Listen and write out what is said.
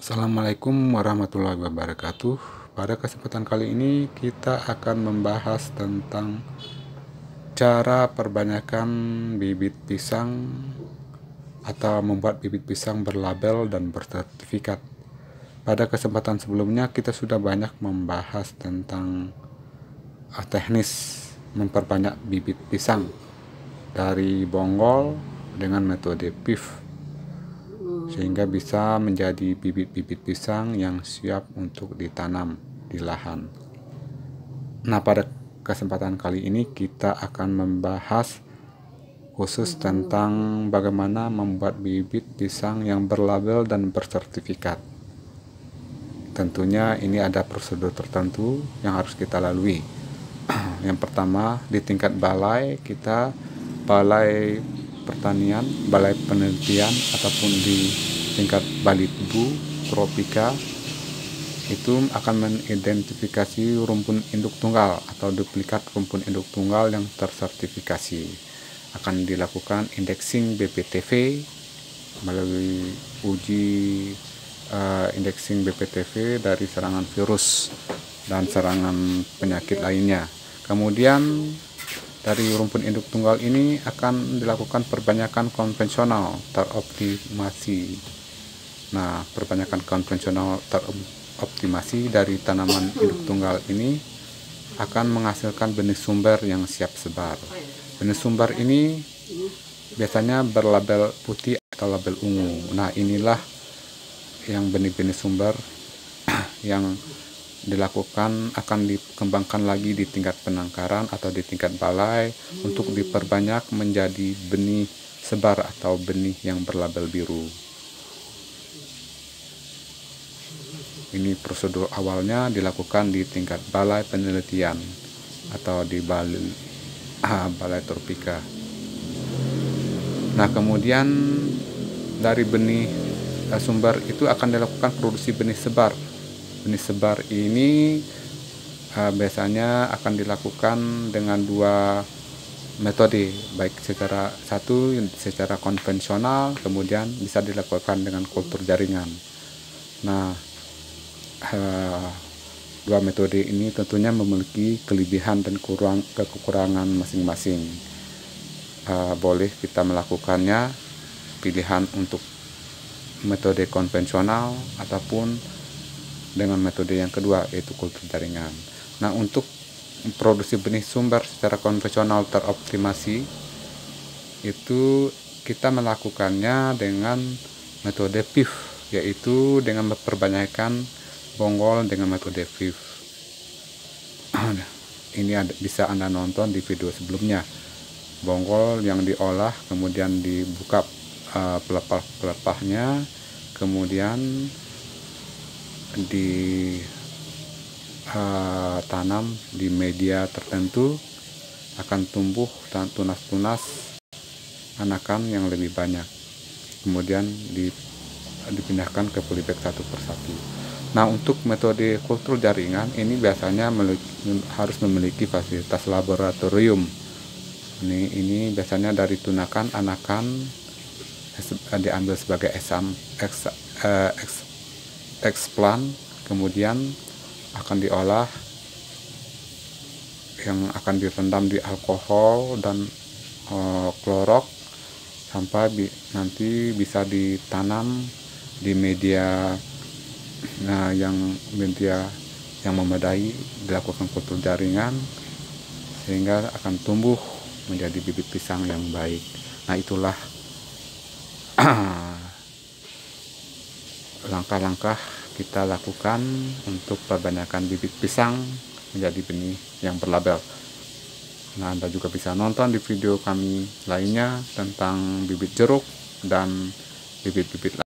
Assalamualaikum warahmatullahi wabarakatuh. Pada kesempatan kali ini kita akan membahas tentang cara perbanyakan bibit pisang atau membuat bibit pisang berlabel dan bersertifikat. Pada kesempatan sebelumnya kita sudah banyak membahas tentang uh, teknis memperbanyak bibit pisang dari bonggol dengan metode PIF sehingga bisa menjadi bibit-bibit pisang yang siap untuk ditanam di lahan. Nah, pada kesempatan kali ini kita akan membahas khusus tentang bagaimana membuat bibit pisang yang berlabel dan bersertifikat. Tentunya ini ada prosedur tertentu yang harus kita lalui. yang pertama, di tingkat balai kita balai pertanian, balai penelitian ataupun di tingkat balitbu tropika itu akan mengidentifikasi rumpun induk tunggal atau duplikat rumpun induk tunggal yang tersertifikasi. Akan dilakukan indexing BPTV melalui uji uh, indexing BPTV dari serangan virus dan serangan penyakit lainnya. Kemudian dari rumpun induk tunggal ini akan dilakukan perbanyakan konvensional teroptimasi. Nah, perbanyakan konvensional teroptimasi dari tanaman induk tunggal ini akan menghasilkan benih sumber yang siap sebar. Benih sumber ini biasanya berlabel putih atau label ungu. Nah, inilah yang benih-benih sumber yang dilakukan akan dikembangkan lagi di tingkat penangkaran atau di tingkat balai untuk diperbanyak menjadi benih sebar atau benih yang berlabel biru. Ini prosedur awalnya dilakukan di tingkat balai penelitian atau di balai, ah, balai tropika. Nah, kemudian dari benih eh, sumber itu akan dilakukan produksi benih sebar benih sebar ini uh, biasanya akan dilakukan dengan dua metode baik secara satu secara konvensional kemudian bisa dilakukan dengan kultur jaringan nah uh, dua metode ini tentunya memiliki kelebihan dan kurang kekurangan masing-masing uh, boleh kita melakukannya pilihan untuk metode konvensional ataupun dengan metode yang kedua yaitu kultur jaringan. Nah, untuk produksi benih sumber secara konvensional teroptimasi itu kita melakukannya dengan metode PIF yaitu dengan memperbanyakkan bonggol dengan metode PIF. Ini ada, bisa Anda nonton di video sebelumnya. Bonggol yang diolah kemudian dibuka uh, pelepah-pelepahnya kemudian ditanam uh, di media tertentu akan tumbuh tunas-tunas anakan yang lebih banyak kemudian dipindahkan ke polybag satu persatu nah untuk metode kultur jaringan ini biasanya harus memiliki fasilitas laboratorium. Ini ini biasanya dari tunakan anakan diambil sebagai exam, ex, ex, explant kemudian akan diolah yang akan direndam di alkohol dan e, klorok sampai bi nanti bisa ditanam di media nah yang media yang memadai dilakukan kultur jaringan sehingga akan tumbuh menjadi bibit pisang yang baik nah itulah langkah-langkah kita lakukan untuk perbanyakan bibit pisang menjadi benih yang berlabel. Nah, Anda juga bisa nonton di video kami lainnya tentang bibit jeruk dan bibit-bibit